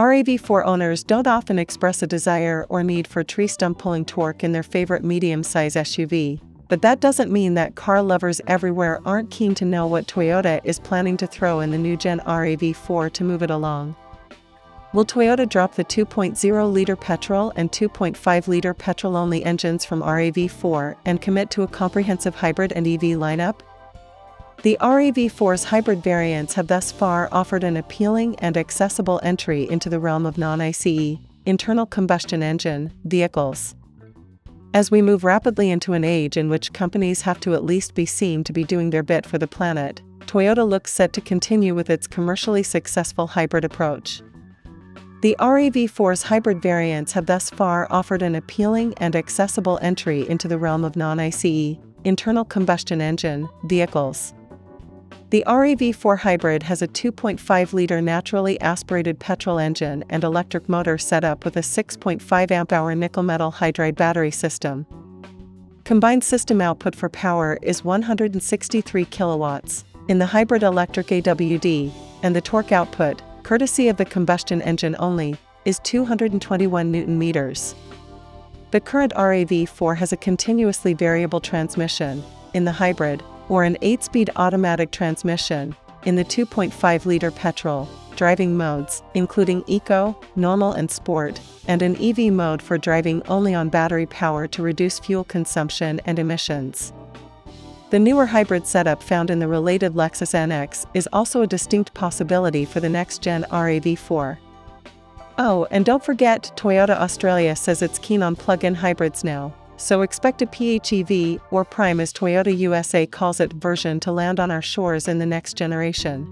RAV4 owners don't often express a desire or need for tree stump pulling torque in their favorite medium size SUV, but that doesn't mean that car lovers everywhere aren't keen to know what Toyota is planning to throw in the new gen RAV4 to move it along. Will Toyota drop the 2.0 liter petrol and 2.5 liter petrol only engines from RAV4 and commit to a comprehensive hybrid and EV lineup? The RAV4's hybrid variants have thus far offered an appealing and accessible entry into the realm of non-ICE, internal combustion engine, vehicles. As we move rapidly into an age in which companies have to at least be seen to be doing their bit for the planet, Toyota looks set to continue with its commercially successful hybrid approach. The RAV4's hybrid variants have thus far offered an appealing and accessible entry into the realm of non-ICE, internal combustion engine, vehicles. The RAV4 Hybrid has a 2.5-liter naturally aspirated petrol engine and electric motor set up with a 6.5 amp-hour nickel-metal hydride battery system. Combined system output for power is 163 kilowatts in the hybrid electric AWD, and the torque output, courtesy of the combustion engine only, is 221 newton meters. The current RAV4 has a continuously variable transmission in the hybrid or an 8-speed automatic transmission, in the 2.5-liter petrol, driving modes, including Eco, Normal and Sport, and an EV mode for driving only on battery power to reduce fuel consumption and emissions. The newer hybrid setup found in the related Lexus NX is also a distinct possibility for the next-gen RAV4. Oh, and don't forget, Toyota Australia says it's keen on plug-in hybrids now so expect a PHEV, or Prime as Toyota USA calls it, version to land on our shores in the next generation.